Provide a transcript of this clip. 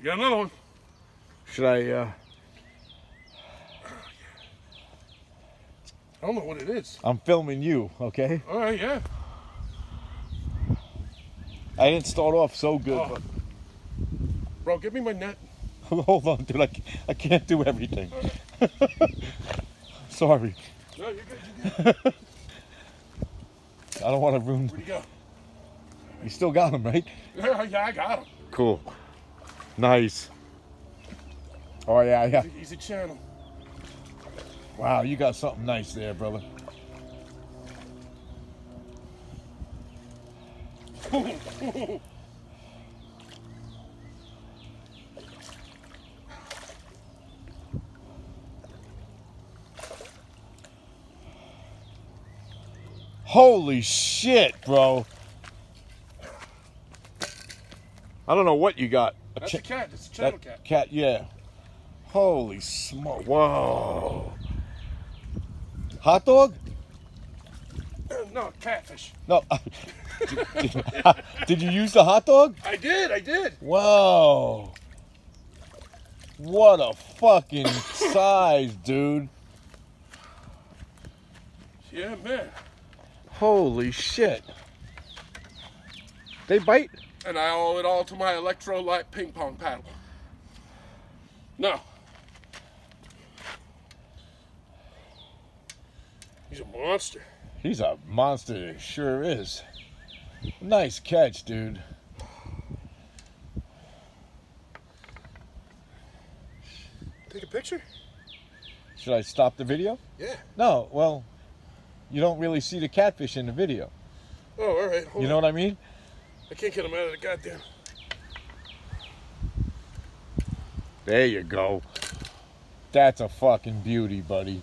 You got another one. Should I, uh, I don't know what it is. I'm filming you, okay? All right, yeah. I didn't start off so good, Oh. Bro, give me my net. hold on, dude. I, I can't do everything. Sorry. No, you're good. You're good. I don't want to ruin. Where'd he go? You still got him, right? Yeah, yeah, I got him. Cool. Nice. Oh, yeah, yeah. He's a- channel. Wow, you got something nice there, brother. Holy shit, bro. I don't know what you got. A That's a cat. It's a channel cat. cat, yeah. Holy smoke. Whoa. Hot dog? Uh, no, catfish. No. did, did you use the hot dog? I did. I did. Whoa. What a fucking size, dude. Yeah, man. Holy shit. They bite? And I owe it all to my electrolyte ping pong paddle. No. He's a monster. He's a monster, sure is. Nice catch, dude. Take a picture? Should I stop the video? Yeah. No, well, you don't really see the catfish in the video. Oh, all right. Hold You know what I mean? I can't get him out of the goddamn. There you go. That's a fucking beauty, buddy.